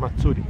Matsuri.